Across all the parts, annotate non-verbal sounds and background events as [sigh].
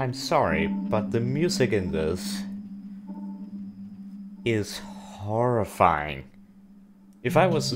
I'm sorry, but the music in this is horrifying. If I was...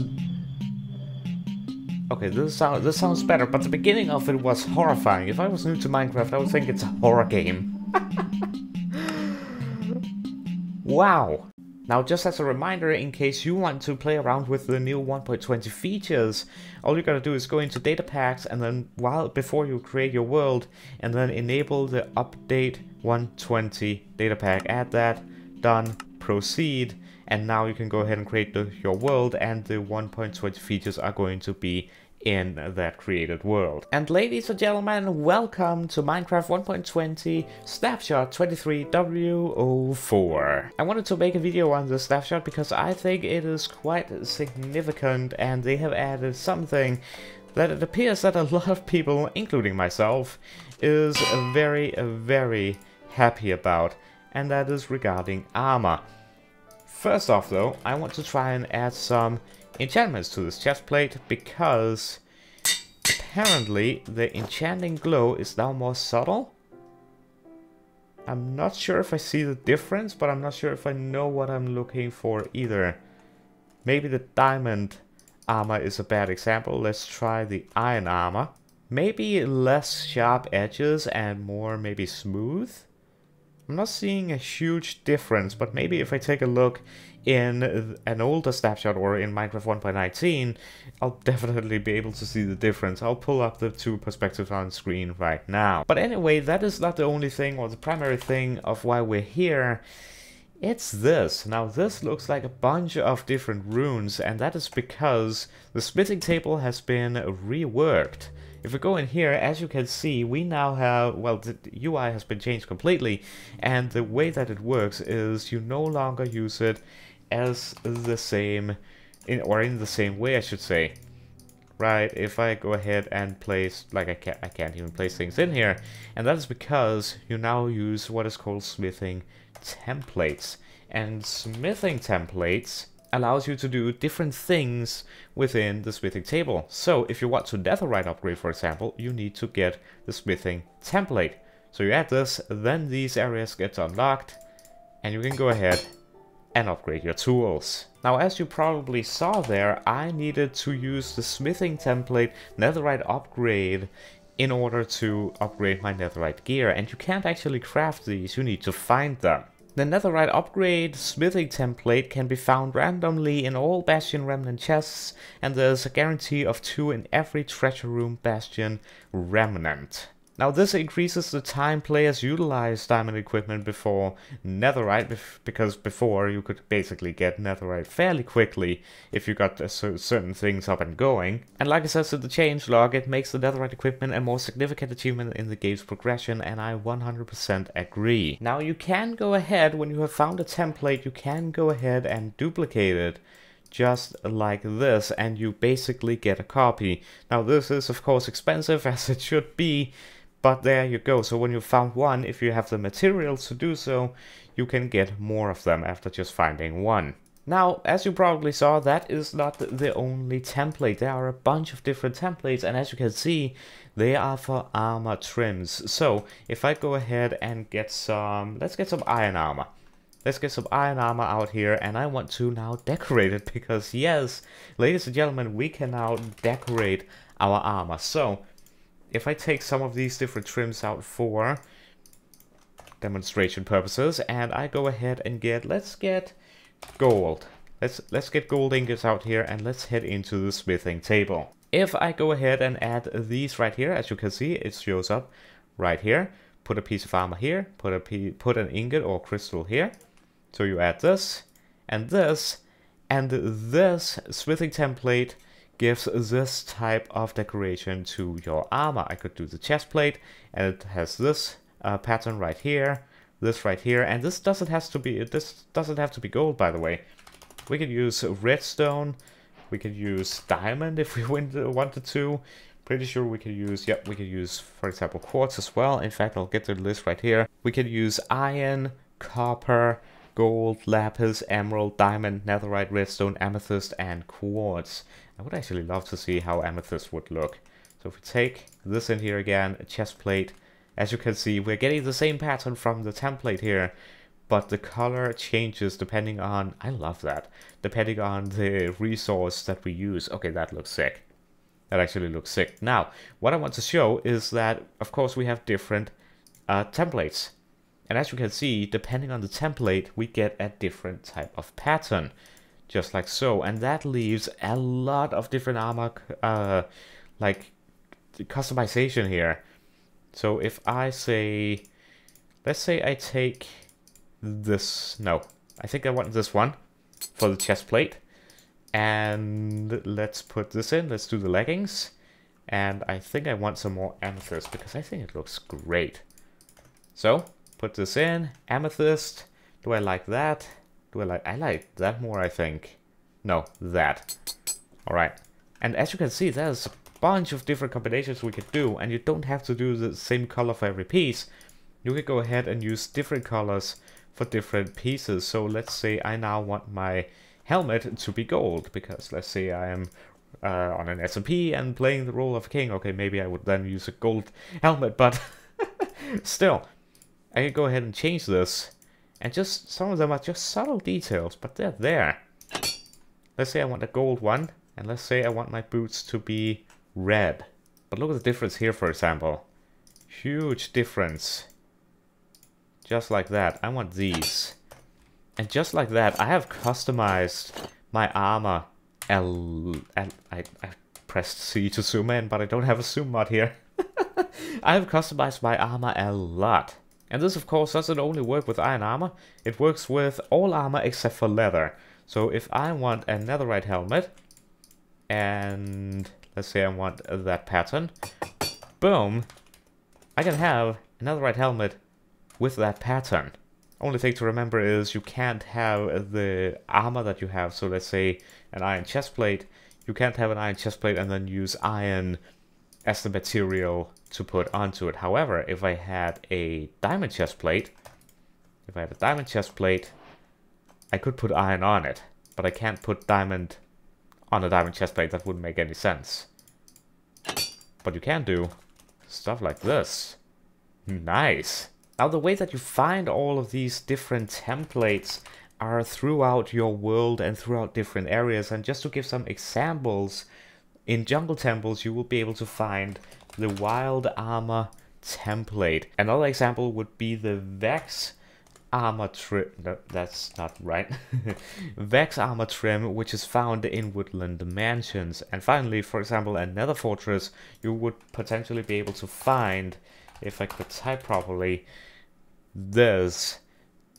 Okay, this, sound, this sounds better, but the beginning of it was horrifying. If I was new to Minecraft, I would think it's a horror game. [laughs] wow! Now, just as a reminder, in case you want to play around with the new 1.20 features, all you gotta do is go into data packs and then while before you create your world, and then enable the update 120 data pack. Add that, done, proceed, and now you can go ahead and create the, your world and the 1.20 features are going to be in that created world. And ladies and gentlemen, welcome to Minecraft 1.20 Snapshot 23W04. I wanted to make a video on this snapshot because I think it is quite significant and they have added something that it appears that a [laughs] lot of people, including myself, is very, very happy about, and that is regarding armor. First off though, I want to try and add some enchantments to this chest plate because apparently the enchanting glow is now more subtle. I'm not sure if I see the difference, but I'm not sure if I know what I'm looking for either. Maybe the diamond armor is a bad example. Let's try the iron armor. Maybe less sharp edges and more maybe smooth. I'm not seeing a huge difference, but maybe if I take a look in an older snapshot or in Minecraft 1.19, I'll definitely be able to see the difference. I'll pull up the two perspectives on screen right now. But anyway, that is not the only thing or the primary thing of why we're here. It's this. Now this looks like a bunch of different runes and that is because the smithing table has been reworked. If we go in here, as you can see, we now have, well, the UI has been changed completely, and the way that it works is you no longer use it as the same, in, or in the same way, I should say. Right, if I go ahead and place, like I can't, I can't even place things in here, and that is because you now use what is called smithing templates. And smithing templates allows you to do different things within the smithing table. So if you want to netherite upgrade, for example, you need to get the smithing template. So you add this, then these areas get unlocked, and you can go ahead and upgrade your tools. Now as you probably saw there, I needed to use the smithing template netherite upgrade in order to upgrade my netherite gear and you can't actually craft these, you need to find them. The netherite upgrade smithing template can be found randomly in all Bastion Remnant chests and there's a guarantee of two in every treasure room Bastion Remnant. Now this increases the time players utilize diamond equipment before netherite, because before you could basically get netherite fairly quickly if you got certain things up and going. And like I said in the changelog, it makes the netherite equipment a more significant achievement in the game's progression, and I 100% agree. Now you can go ahead, when you have found a template, you can go ahead and duplicate it just like this and you basically get a copy. Now this is of course expensive [laughs] as it should be but there you go. So when you found one, if you have the materials to do so, you can get more of them after just finding one. Now, as you probably saw, that is not the only template. There are a bunch of different templates, and as you can see, they are for armor trims. So, if I go ahead and get some, let's get some iron armor. Let's get some iron armor out here, and I want to now decorate it, [laughs] because yes, ladies and gentlemen, we can now decorate our armor. So, if I take some of these different trims out for demonstration purposes and I go ahead and get, let's get gold. Let's, let's get gold ingots out here and let's head into the smithing table. If I go ahead and add these right here, as you can see, it shows up right here. Put a piece of armor here, put a put an ingot or crystal here. So you add this and this and this smithing template gives this type of decoration to your armor. I could do the chest plate and it has this uh, pattern right here, this right here, and this doesn't have to be this doesn't have to be gold by the way. We could use redstone, we could use diamond if [laughs] we wanted to. Pretty sure we could use, yep, we could use, for example, quartz as well. In fact, I'll get the list right here. We could use iron, copper, gold, lapis, emerald, diamond, netherite, redstone, amethyst, and quartz. I would actually love to see how amethyst would look. So if we take this in here again, a chest plate, As you can see, we're getting the same pattern from the template here, but the color changes depending on, I love that, depending on the resource that we use. Okay, that looks sick. That actually looks sick. Now, what I want to show is that, of course, we have different uh, templates. And as you can see, depending on the template, we get a different type of pattern. Just like so. And that leaves a lot of different armor, uh, like, customization here. So if I say, let's say I take this, no, I think I want this one for the chest plate. And let's put this in, let's do the leggings. And I think I want some more amethyst because I think it looks great. So, put this in, amethyst. Do I like that? Do I like, I like that more I think. No, that. Alright. And as you can see, there's a bunch of different combinations we could do, and you don't have to do the same color for every piece. You could go ahead and use different colors for different pieces. So let's say I now want my helmet to be gold, because let's say I am uh, on an SMP and playing the role of a king. Okay, maybe I would then use a gold helmet, but [laughs] still, I can go ahead and change this. And just, some of them are just subtle details, but they're there. Let's say I want a gold one, and let's say I want my boots to be red. But look at the difference here, for example. Huge difference. Just like that. I want these. And just like that, I have customized my armor. I pressed C to zoom in, but I don't have a zoom mod here. [laughs] I have customized my armor a lot. And this of course doesn't only work with iron armor, it works with all armor except for leather. So if I want a netherite helmet, and let's say I want that pattern, boom, I can have a netherite helmet with that pattern. Only thing to remember is you can't have the armor that you have. So let's say an iron chest plate. You can't have an iron chest plate and then use iron as the material to put onto it. However, if I had a diamond chest plate, if I had a diamond chest plate, I could put iron on it. But I can't put diamond on a diamond chest plate. That wouldn't make any sense. But you can do stuff like this. Nice. Now the way that you find all of these different templates are throughout your world and throughout different areas. And just to give some examples, in Jungle Temples you will be able to find the Wild Armor template. Another example would be the Vex armor trim. No, that's not right. [laughs] Vex armor trim, which is found in woodland mansions. And finally, for example, a Nether fortress, you would potentially be able to find, if I could type properly, this,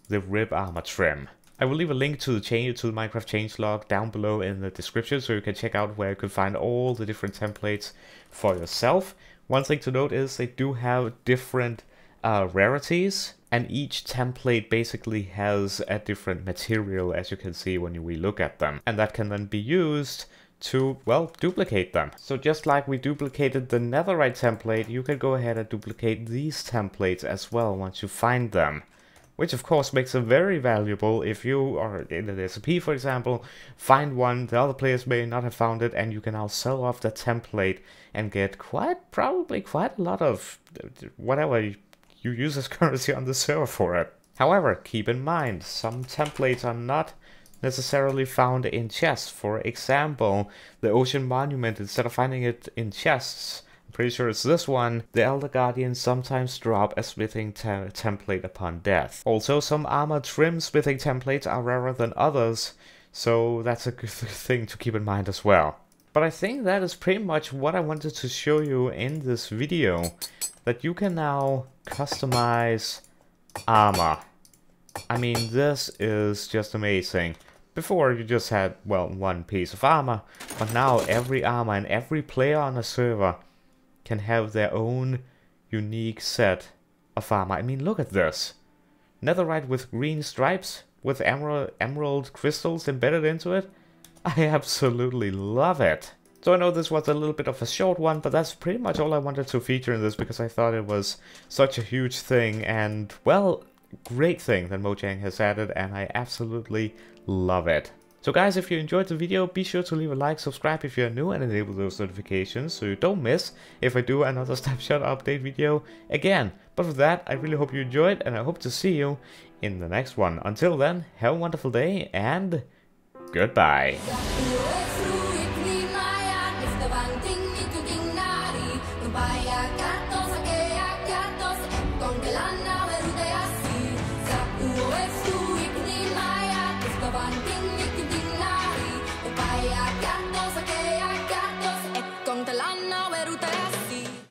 the rib armor trim. I will leave a link to the change to the Minecraft changelog down below in the description so you can check out where you can find all the different templates for yourself. One thing to note is they do have different uh, rarities and each template basically has a different material as you can see when we look at them and that can then be used to, well, duplicate them. So just like we duplicated the netherite template, you can go ahead and duplicate these templates as well once you find them. Which of course makes them very valuable if you are in the SMP for example, find one, the other players may not have found it and you can now sell off the template and get quite, probably quite a lot of whatever you use as [laughs] currency on the server for it. However, keep in mind, some templates are not necessarily found in chests. For example, the Ocean Monument, instead of finding it in chests, pretty sure it's this one, the Elder Guardians sometimes drop a smithing te template upon death. Also, some armor trim smithing templates are rarer than others, so that's a good thing to keep in mind as well. But I think that is pretty much what I wanted to show you in this video. That you can now customize armor. I mean, this is just amazing. Before you just had, well, one piece of armor, but now every armor and every player on a server can have their own unique set of armor. I mean, look at this. Netherite with green stripes, with emerald, emerald crystals embedded into it. I absolutely love it. So I know this was a little bit of a short one, but that's pretty much all I wanted to feature in this because I thought it was such a huge thing and, well, great thing that Mojang has added and I absolutely love it. So guys, if you enjoyed the video, be sure to leave a like, subscribe if you're new, and enable those notifications so you don't miss if I do another [laughs] Snapshot update video again. But with that, I really hope you enjoyed, and I hope to see you in the next one. Until then, have a wonderful day, and goodbye.